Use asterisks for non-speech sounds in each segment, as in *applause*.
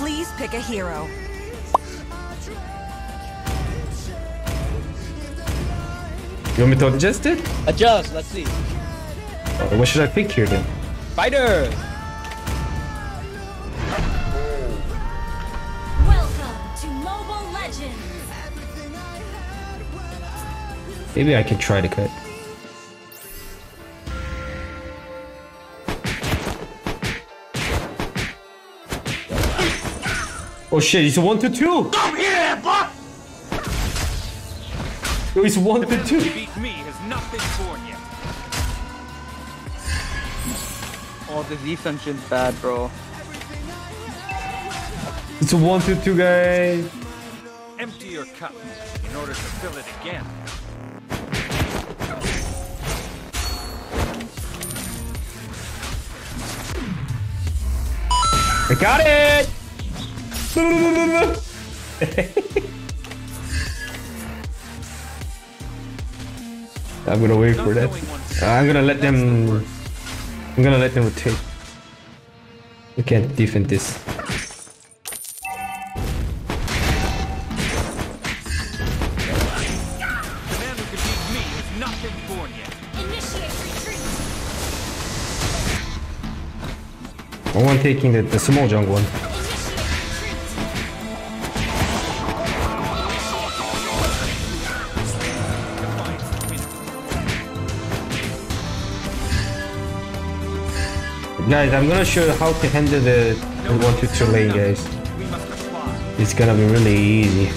Please pick a hero. You want me to adjust it? Adjust, let's see. Or what should I pick here then? Fighter! Welcome to Mobile Legends! Maybe I can try to cut. Oh shit, it's one to two! Come here, boy! Oh, it's one to two! beat me has not been born yet. Oh, this defense is bad, bro. It's a one to two, guys! Empty your cup in order to fill it again. I got it! I'm gonna wait for that. I'm gonna let them. I'm gonna let them rotate. We can't defend this. I want taking the, the small jungle one. Guys, I'm gonna show you how to handle the, the one two lane, guys. It's gonna be really easy.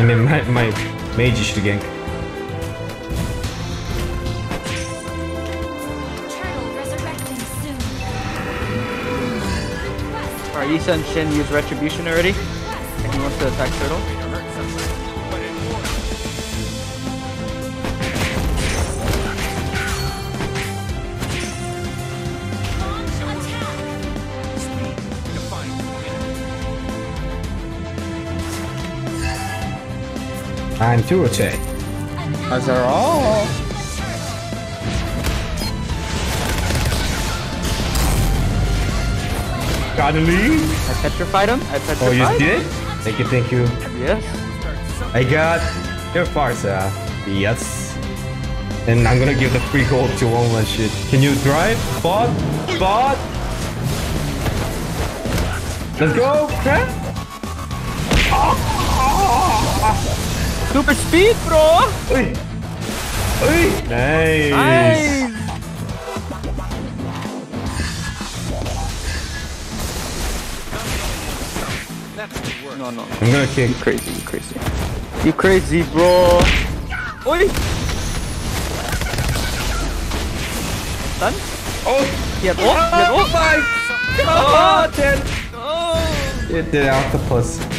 I mean, my, my mage should gank. Alright, and Shin use Retribution already. And he wants to attack Turtle. To rotate. As are all. Gotta leave. I petrified him. I petrified. Oh, you did? Thank you, thank you. Yes. I got your Farsa. Yes. And I'm gonna give the free gold to one one shit. Can you drive? Bot? Bot? Let's go, crap! Ah, ah, ah, Super speed, bro. Oi! Oi! Nice! Nice. That's the word. No, no. I'm gonna kick. You crazy, you crazy. You crazy, bro. Oi. Done? Oh! He had ult. He had ult. Five! Oh, ten! Oh. Hit oh. oh. the octopus.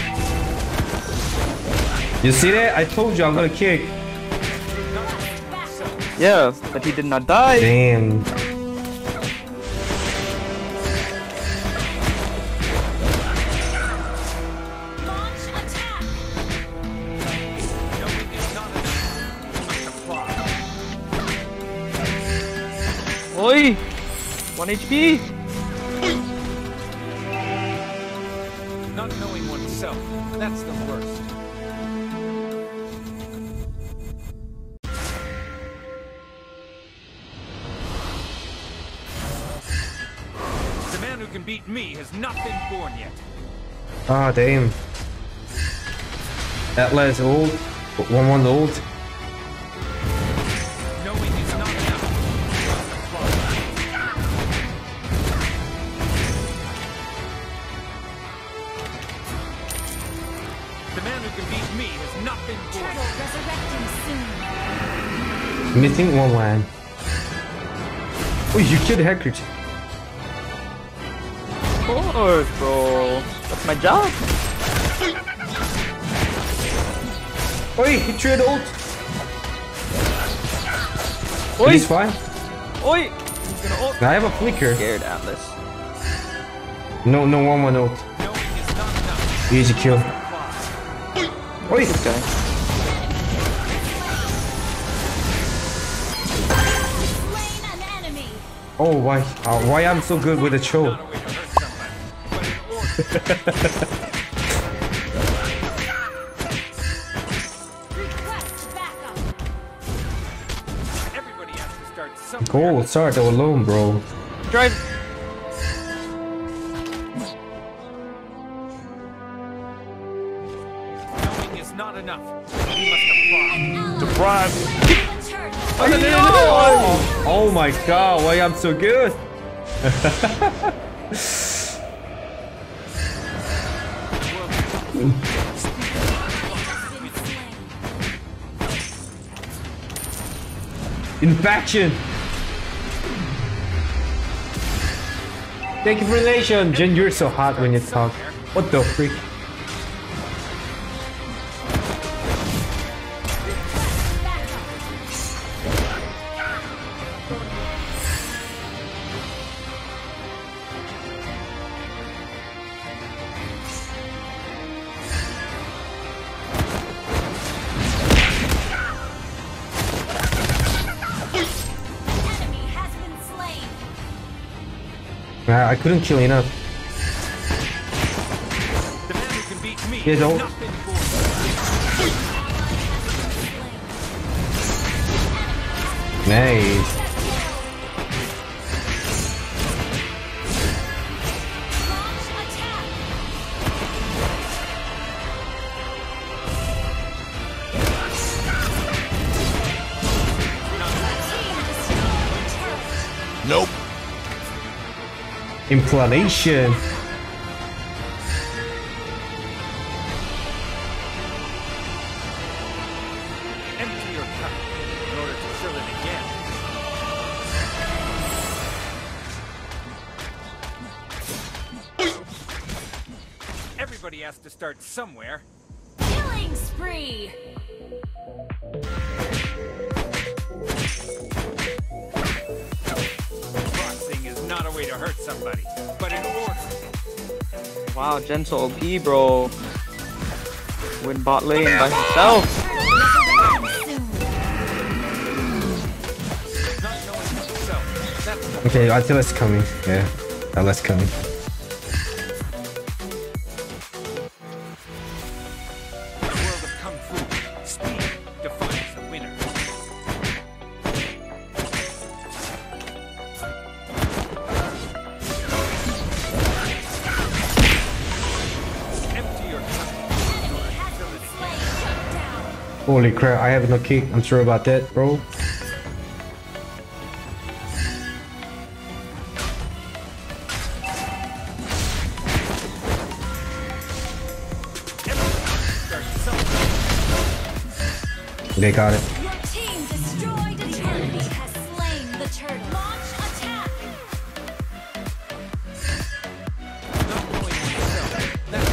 You see that? I told you I'm gonna kick. Yeah, but he did not die. Damn. Launch attack! Knowing The who can beat me has not been born yet. Ah, damn. Atlas ult. One one ult. Knowing is not enough. We must apply. The man who can beat me has not. Turtle resurrecting soon! Missing one one. Oh, you killed Hacker. Of course, bro. That's my job. Oi, he tried ult. Oi. He's fine. Oi. He's gonna ult. I have a flicker. Scared Atlas. No, no one one ult. Knowing is not enough. Easy kill. Apply. Oi! This guy. Slain! Oh, why? Uh, why I'm so good with the Chou? Not a way to hurt somebody, but in order. Request backup. Everybody has to start somewhere. Gold start alone, bro. Drive. Knowing is not enough. We must apply. Surprise. The turtle. Oh, oh my god, why I'm so good? *laughs* Infection! Thank you for the nation! Jin, you're so hot when you talk. What the freak? I, I couldn't kill enough. The man who can beat me. Nice. Again. Everybody has to start somewhere. Killing spree. Hurt somebody, but in order. Wow, gentle OP, bro. Win bot lane by himself. Okay, I knowing himself. That's the Okay, Attila's coming. Yeah, Attila's coming. Holy crap, I have no kick. I'm sure about that, bro. They got it. Your team destroyed a turtle. Enemy has slain the turtle. Launch attack. Not knowing yourself. That's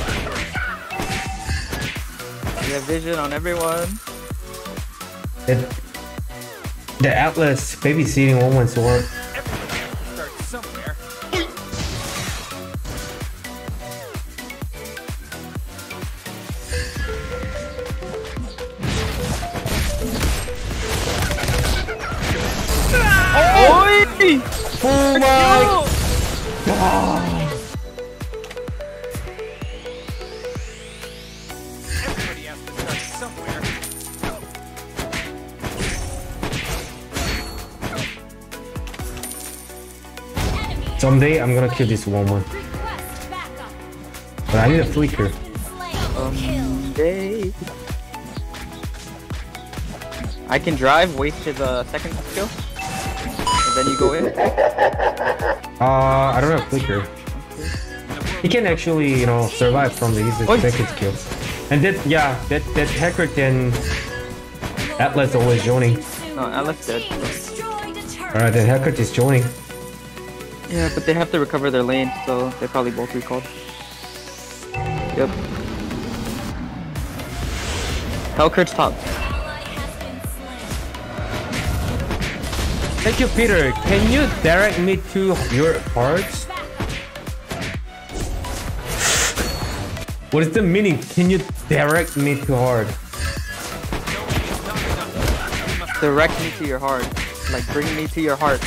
the We have vision on everyone. It the Atlas babysitting woman's work. Everybody has to start somewhere. Oi! Oh my! Everybody Someday I'm gonna kill this woman, but I need a flicker. Has been slain. Kill. Um, day. I can drive, wait to the second skill, and then you go in. Uh, I don't have flicker. He can actually, you know, survive from the easy second kill. And that, yeah, that that hacker can. Atlas always joining. No, Atlas dead. Team destroyed a turret. Alright, then hacker is joining. Yeah, but they have to recover their lane, so they probably both recalled. Yep. Helcurt's top. Ally has been slain. Thank you, Peter. Can you direct me to your hearts? What is the meaning? Can you direct me to heart? Direct me to your heart. Like, bring me to your heart.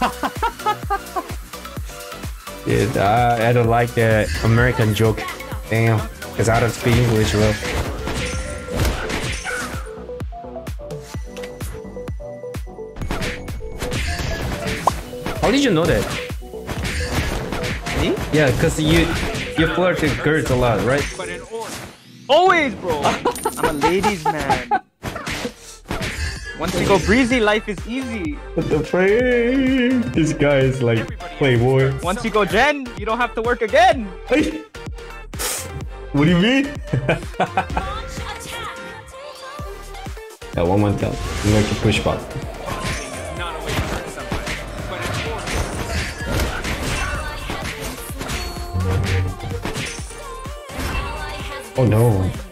*laughs* Dude, I, I don't like the American joke. Damn, because I don't speak English well. How did you know that? Me? Yeah, because you you flirt with girls a lot, right? But in order. Always, bro. *laughs* I'm a ladies' man. Once you go breezy, life is easy. What the frick? This guy is like playboy. Once you go gen, you don't have to work again. Hey. What do you mean? Launch attack. yeah, one more time. You make a push button. Oh, is not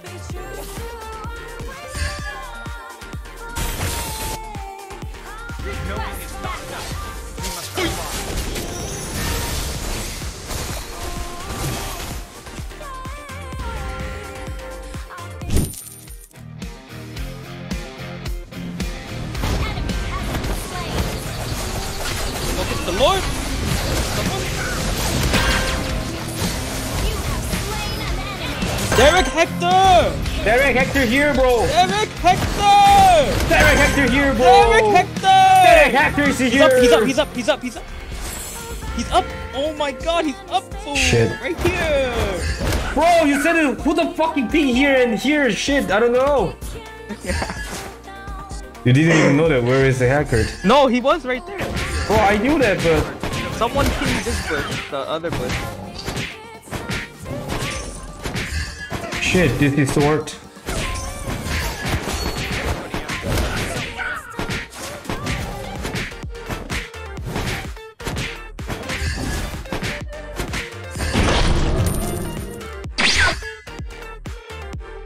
Lord. You have slain. Derek Hector. Derek Hector here, bro. Derek Hector. Derek Hector here, bro. Derek Hector. Derek Hector is here. He's up. He's up. He's up. He's up. He's up. He's up. Oh my God. He's up. Fool. Shit. Right here. Bro, you said it. Who the fucking ping here and here? Shit, I don't know. *laughs* You didn't even know that. Where is the hacker? No, he was right there. Bro, I knew that, but Someone pinged this bush, the other bush. shit, this is sword.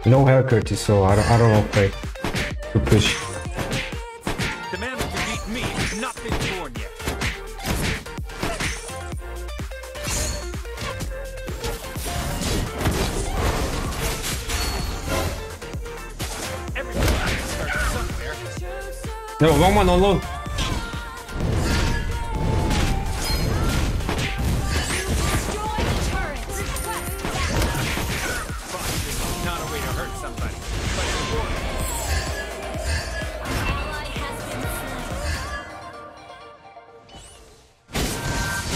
No haircut, so I don't, I don't know if I to push. No, wrong one on low. Destroy the turret. Request backup. But not a way to hurt somebody. But in order. Ally has been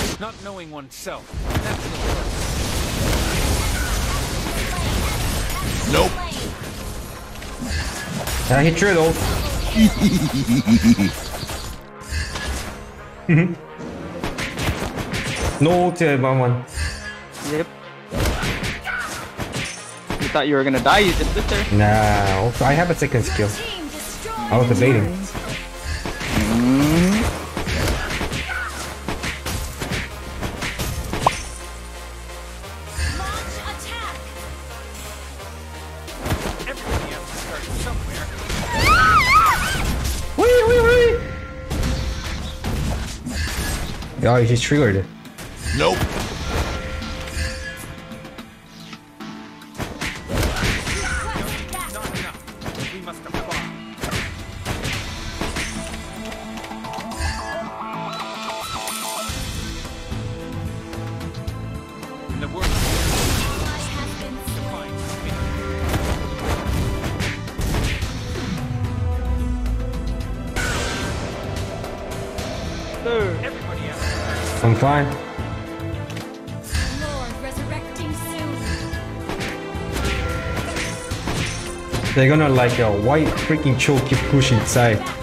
slain. Not knowing oneself. That's the worst. Slain. I hit you though. No ult, uh, one one. Yep. You thought you were gonna die, you just sit there. Nah, also, I have a second skill. I was debating. Yeah, he's triggered. it. Nope. Fine. They're gonna like a white freaking Chou keep pushing inside.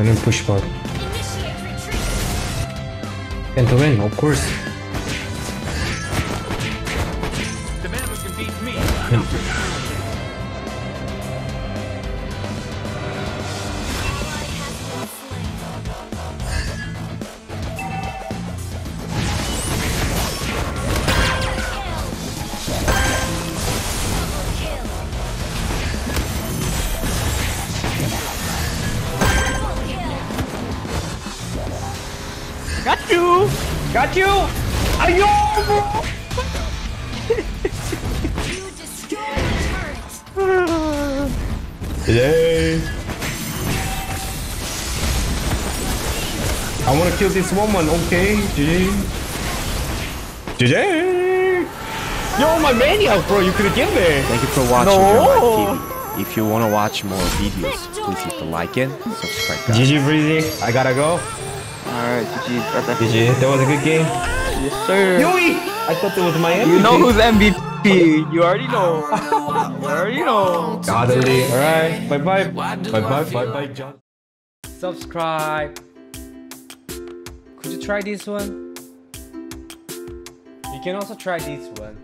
And then push retreat. And to win, of course. The man who can beat me hmm. Got you! Ayo, bro! You destroyed a turret. Yay! I wanna kill this woman, okay? GG. GG! Yo, my maniac, bro, you could've given me! Thank you for watching No. TV. If you want to watch more videos, please hit the like and subscribe. guys. GG, Breezy. I gotta go. Alright, GG, brother. GG, that was a good game. Yes, sir. Yui! I thought it was my MVP. You know who's MVP. You already know. You already know. Godly. Alright, bye bye. Bye bye, bye bye, John. subscribe. Could you try this one? You can also try this one.